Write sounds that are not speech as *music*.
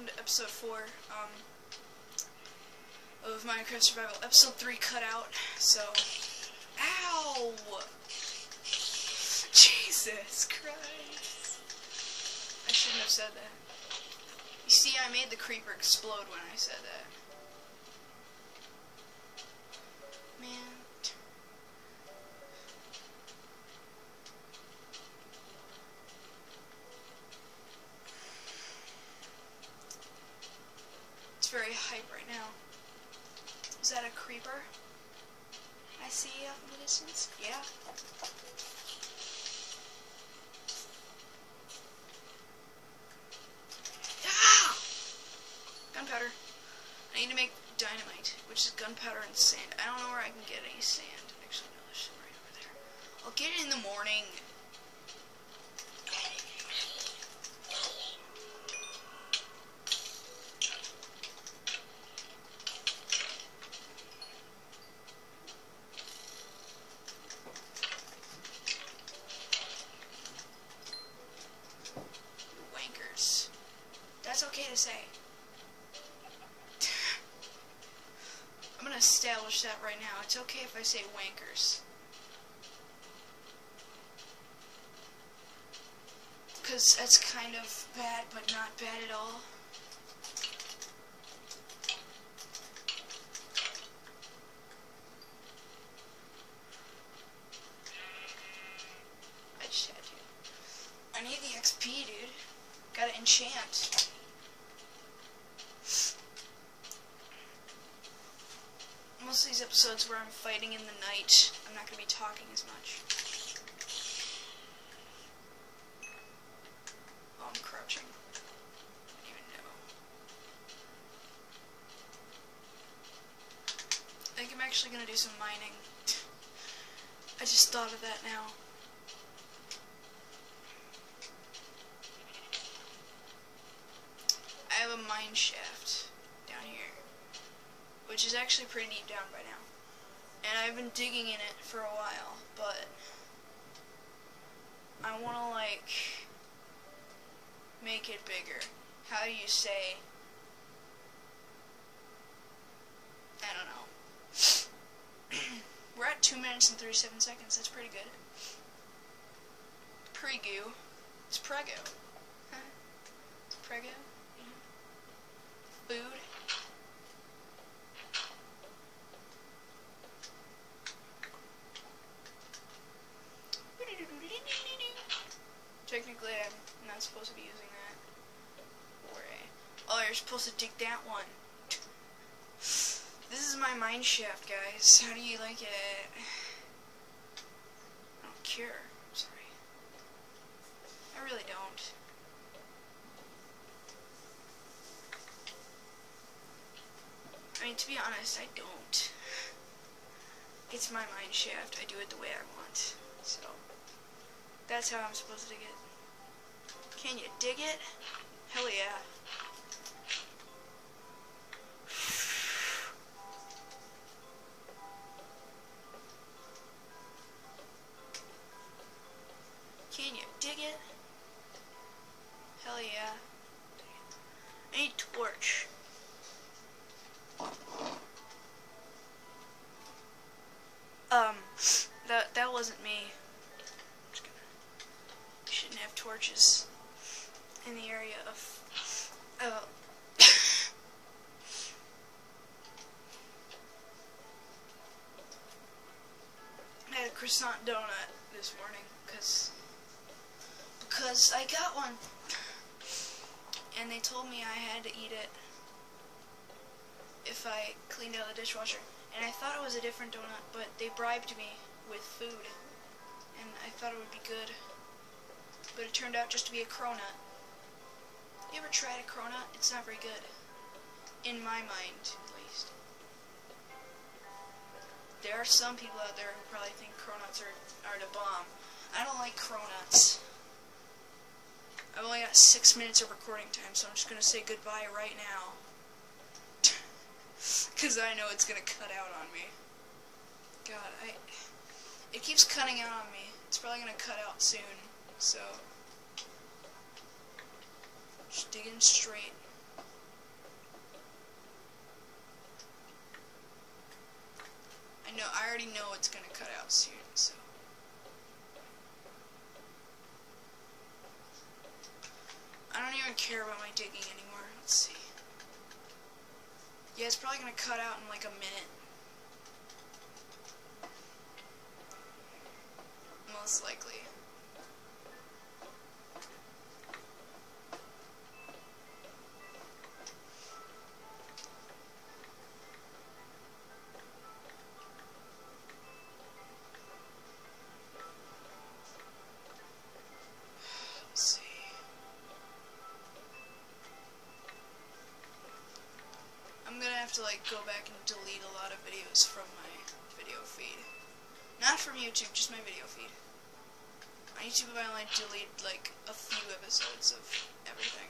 welcome to episode 4 um, of Minecraft Survival. Episode 3 cut out, so... Ow! *laughs* Jesus Christ. I shouldn't have said that. You see, I made the creeper explode when I said that. Man. It's very hype right now. Is that a creeper? I see out in the distance? Yeah. Ah! Gunpowder. I need to make dynamite, which is gunpowder and sand. I don't know where I can get any sand. Actually, no, there's some right over there. I'll get it in the morning. Wankers. That's okay to say. I'm gonna establish that right now. It's okay if I say wankers. Because that's kind of bad, but not bad at all. I just had to. I need the XP, dude. Gotta enchant. Most of these episodes where I'm fighting in the night, I'm not gonna be talking as much. Oh, I'm crouching. I didn't even know. I think I'm actually gonna do some mining. I just thought of that now. I have a mine shaft which is actually pretty deep down by now. And I've been digging in it for a while, but I want to like make it bigger. How do you say? I don't know. We're at 2 minutes and 37 seconds. That's pretty good. Prego. It's prego. Huh? It's prego. Mm-hmm. Food. Technically, I'm not supposed to be using that. Or a, oh, you're supposed to dig that one. This is my mine shaft, guys. How do you like it? I don't care. I'm sorry. I really don't. I mean, to be honest, I don't. It's my mine shaft. I do it the way I want. So, that's how I'm supposed to dig it. Can you dig it? Hell yeah. Torch. Um, that that wasn't me. Shouldn't have torches in the area of. Uh, *coughs* I had a croissant donut this morning because because I got one, and they told me I had to eat it if I cleaned out the dishwasher. And I thought it was a different donut, but they bribed me with food. And I thought it would be good. But it turned out just to be a cronut. You ever tried a cronut? It's not very good. In my mind, at least. There are some people out there who probably think cronuts are, are the bomb. I don't like cronuts six minutes of recording time, so I'm just going to say goodbye right now. *laughs* Because I know it's going to cut out on me. God, I... It keeps cutting out on me. It's probably going to cut out soon, so... Just digging straight. I know, I already know it's going to cut out soon, so... care about my digging anymore. Let's see. Yeah, it's probably gonna cut out in like a minute. Most likely. To like go back and delete a lot of videos from my video feed. Not from YouTube, just my video feed. On YouTube I only delete like a few episodes of everything.